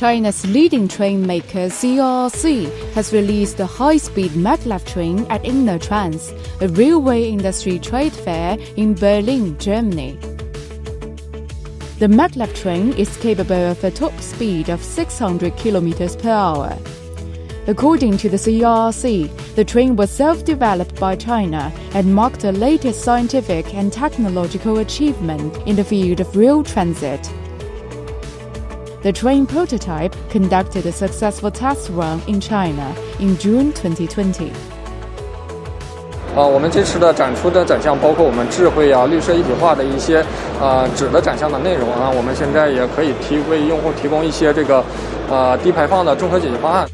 China's leading train maker CRRC has released the high-speed maglev train at InnoTrans, a railway industry trade fair in Berlin, Germany. The maglev train is capable of a top speed of 600 km per hour. According to the CRRC, the train was self-developed by China and marked the latest scientific and technological achievement in the field of rail transit. The train prototype conducted a successful test run in China in June 2020. 啊，我们这次的展出的展项包括我们智慧啊、绿色一体化的一些啊纸的展项的内容啊，我们现在也可以提为用户提供一些这个呃低排放的综合解决方案。